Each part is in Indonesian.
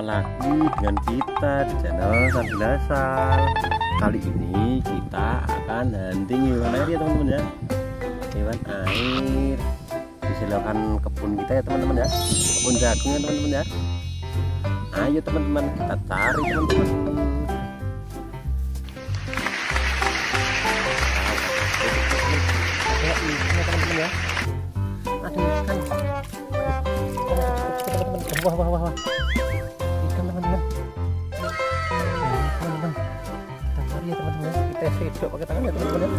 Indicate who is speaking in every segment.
Speaker 1: Lagi dengan kita di channel Sanbilasal Kali ini kita akan hunting hewan air ya teman-teman ya. Hewan air. Di silakan kebun kita ya teman-teman ya. Kebun jagung ya teman-teman ya. Ayo teman-teman kita cari teman-teman. Wah wah wah wah sedok pakai tangan ya teman-teman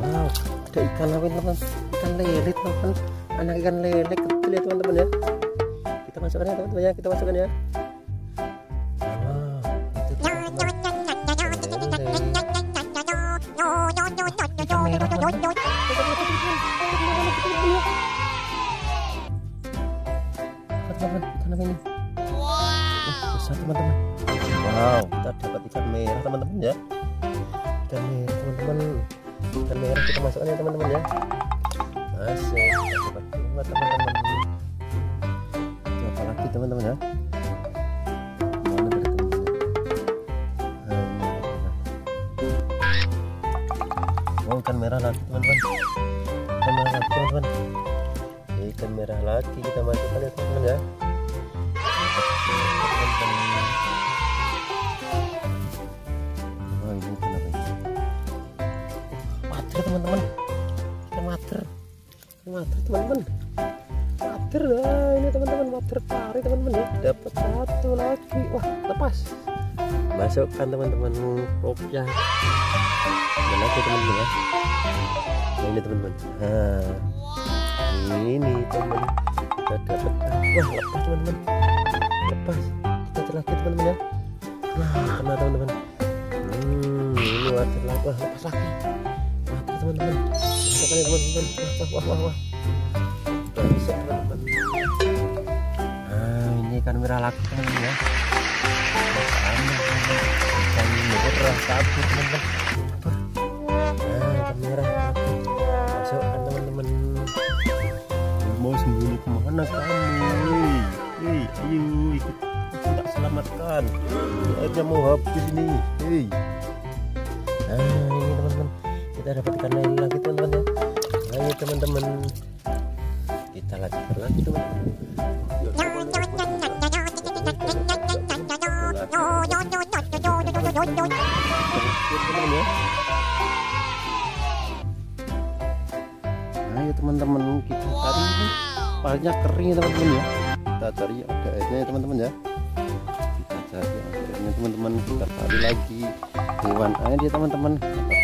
Speaker 1: wow ada ikan apa teman-teman? Ikan lele teman-teman. Anak ikan lele kecil ya teman-teman ya. Kita masukkan ya teman-teman ya. Kita masukkan ya. Teman-teman apa ini wow. besar teman-teman wow. Kita dapat ikan merah teman-teman ya ikan merah teman-teman ikan merah kita masukkan ya teman-teman ya. Masuk dapat dua teman-teman. Itu apa lagi teman-teman ya? Mana teman-teman? Oh ikan merah lagi teman-teman. Ikan merah lagi teman-teman. Ikan merah lagi kita masukkan ya teman-teman ya. Oh water teman-teman. Ikan water ikan water teman-teman. Water lah ini teman-teman water pari teman-teman ya. Dapat satu lagi. Wah lepas. Masukkan teman-teman rupiah. Dan lagi teman-teman ya? Nah, ini teman-teman. Nah ini teman kita dapat wah lepas teman-teman. Lepas. Kita cari lagi teman-teman ya. Nah kena teman-teman. Hmm ini water lagi. Wah lepas lagi teman-teman masukkan ya teman-teman wah wah wah wah bisa teman-teman. Nah ini ikan merah teman-teman ya ikan merah kabur teman-teman. Teman-teman mau sembunyi ke mana kamu? Hei ayo ikut selamatkan. Airnya mau habis ini. Hei. Nah teman-teman kita dapat ikan lain lagi teman-teman ya. Ayo teman-teman. Kita lanjutkan lagi teman-teman. Ayo teman-teman kita cari. Ini kering teman-teman ya. Kita cari ada airnya ya teman-teman ya. Kita cari ada airnya teman-teman. Kita cari lagi. Hewan air ya teman-teman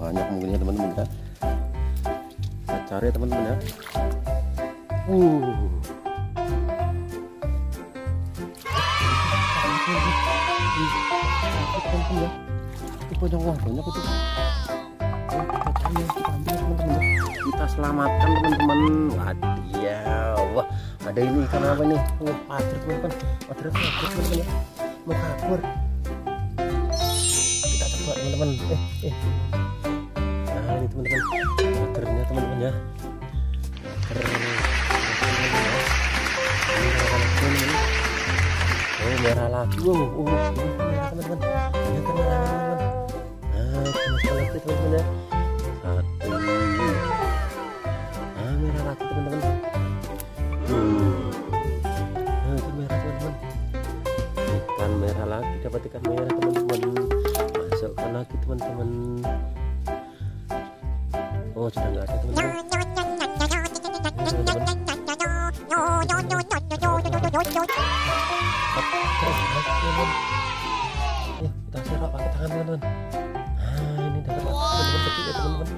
Speaker 1: banyak mungkin ya teman-teman ya. Kita cari ya teman-teman ya. Uh. Ya itu banyak wah banyak itu kita cari ya, kita ambil teman-teman. Ya. kita selamatkan teman-teman wah ada ini ikan apa nih oh, pader teman-teman pader kabur teman-teman ya. Mau kabur. Kita coba teman-teman. Eh eh teman-teman. Padernya teman-teman ya. Oh merah lagi. Wow oh, merah teman-teman. Ini merah teman-teman. Nah masukkan lagi teman-teman ya. Satu. Nah merah lagi teman-teman. Nah itu merah teman-teman. Ikan merah lagi dapat ikan merah teman-teman. Masukkan lagi teman-teman oh sudah nggak ada teman-teman. Kita serok pakai tangan teman-teman. Nah ini dapat teman-teman kecil ya teman-teman.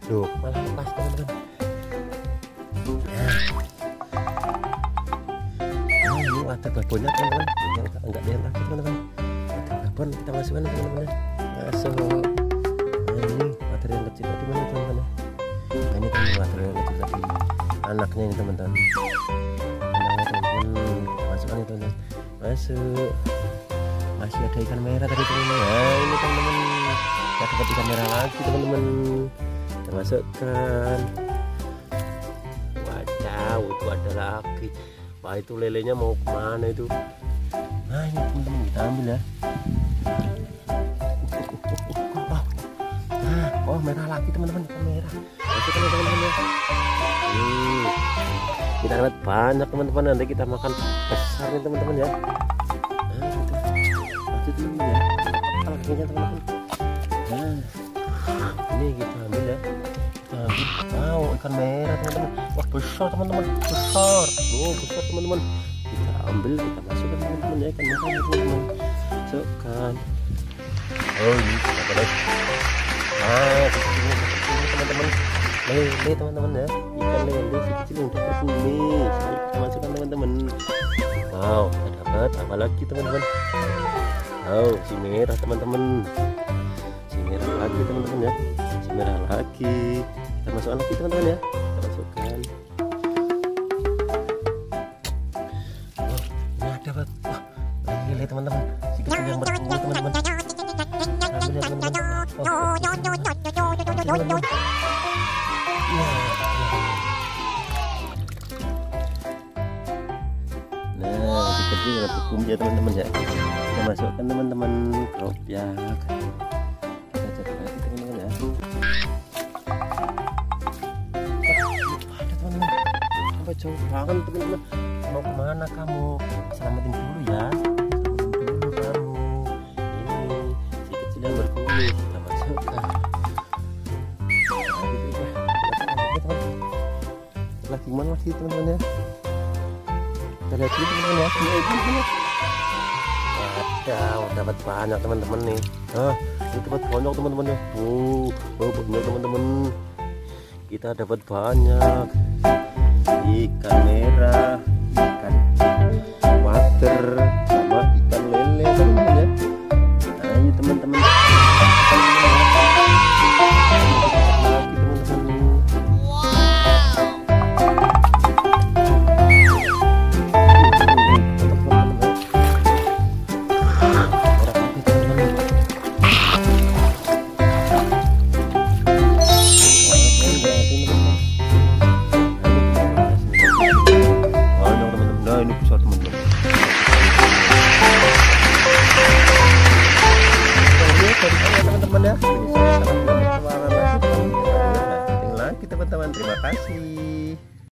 Speaker 1: Cek malah lepas teman-teman. Nah ada babonnya teman-teman. Yang enggak yang lagi teman-teman. Ada babon kita masukkan teman-teman? Masuk yang kecil. Tadi mana teman-teman nah ini water yang kecil tadi anaknya ini teman-teman. Anaknya teman-teman. Masukkan teman-teman. Masuk. Masih ada ikan merah tadi teman-teman. Nah ini teman-teman. Kita dapat ikan merah lagi teman-teman. Kita masukkan. Wadaw itu ada lagi. Wah itu lelenya mau ke mana itu? Nah ini teman-teman kita ambil ya merah lagi teman-teman. Ikan merah? Ya teman-teman ya? Hmm. kita dapat banyak teman-teman. Nanti kita makan besar nih teman-teman ya. Nah ya. Nah ini kita ambil ya. Kita ambil. Wow ikan merah teman-teman. Wah besar teman-teman. Besar. Oh besar teman-teman. Kita ambil kita masukkan teman-teman ya ikan merah teman-teman. Masukkan. Oh ini kita nah sini teman-teman lele teman-teman ya ikan lele si kecil udah berbunyi kita masukkan teman-teman wow kita dapat apa lagi teman-teman wow si merah teman-teman si merah lagi teman-teman ya si merah lagi kita masukkan lagi teman-teman ya Nah, seperti yang hukum ya teman-teman ya. Kita masukkan teman-teman keropyak. Kita cek lagi teman-teman ya. Sampai jauh banget teman-teman. Mau ke mana kamu? Selamatin dulu ya. Kita masukkan lagi, mana lagi teman-teman ya? kita lihat dulu teman-teman ya ini itu ini ada dapat banyak teman-teman nih. Ah ini dapat banyak teman-teman ya? Oh, oh banyak teman-teman. Kita dapat banyak. Ikan merah ikan water